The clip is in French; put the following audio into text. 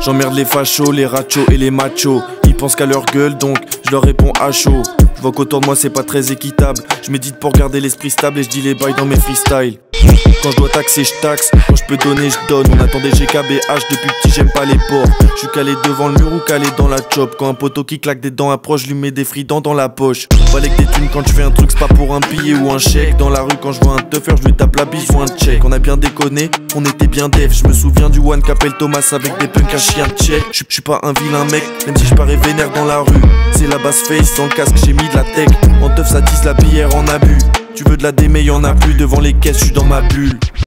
J'emmerde les fachos, les rachos et les machos. Ils pensent qu'à leur gueule donc je leur réponds à chaud. Je vois qu'autour de moi c'est pas très équitable. Je médite pour garder l'esprit stable et je dis les bails dans mes freestyles. Quand je dois taxer, je taxe. Quand je peux donner, je donne. On attendait GKBH depuis petit, j'aime pas les porcs. Je suis calé devant le mur ou calé dans la chop. Quand un poteau qui claque des dents approche, je lui mets des fridents dans la poche. Que des thunes quand je fais un truc, c'est pas pour un billet ou un chèque. Dans la rue, quand je vois un teuffer, je lui tape la bise ou un check. On a bien déconné, on était bien dev. Je me souviens du one qu'appelle Thomas avec des punks à chien check. Je suis pas un vilain mec, même si je parais vénère dans la rue. C'est la basse face, sans casque, j'ai mis de la tech. En teuf, ça tisse la bière en abus. Tu veux de la démé, y'en a plus devant les caisses, je dans ma bulle.